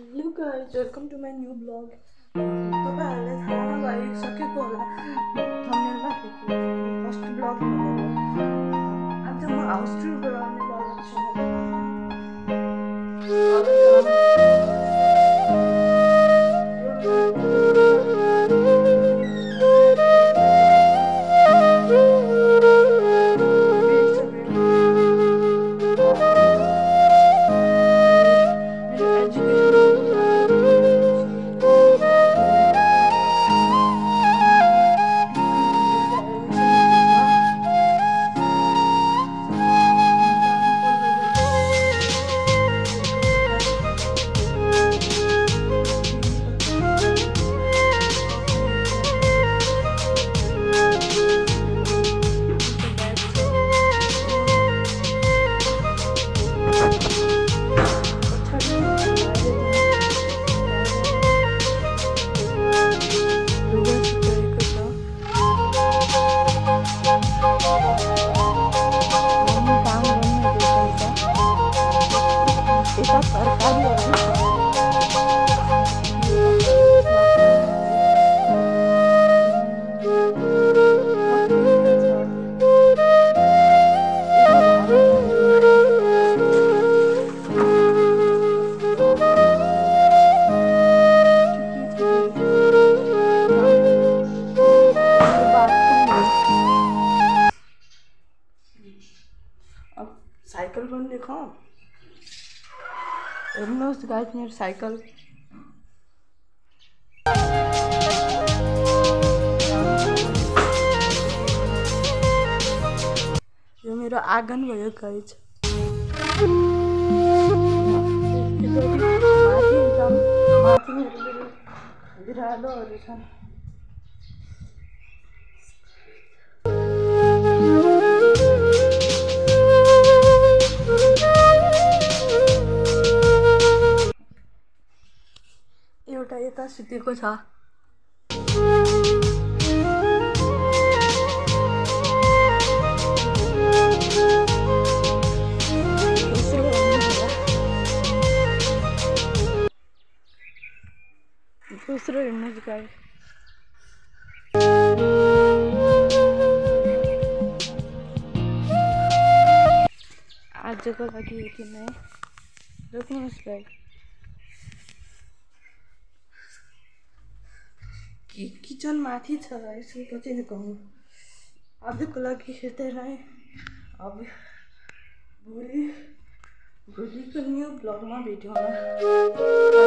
hello guys welcome to my new blog तपाईँहरूले थाहा भइसकेको होला थम्नेलमा फर्स्ट ब्लग भनेर आज म हाउस टुर गराउने Cycle पनि देखाउँ हेर्नुहोस् गाइस मेरो साइकल। यो मेरो आँगन भयो गाइज़ माथि मेरो बिरालोहरू यता सुतेको छ दोस्रो हेर्नुहोस् गाई आजको लागि यति नै रोक्नुहोस् गाई कि किचन माथि छ यसो पछि देखाउनु आजको लागि नै अब भोलि भोलिको न्यू ब्लगमा भेटौँ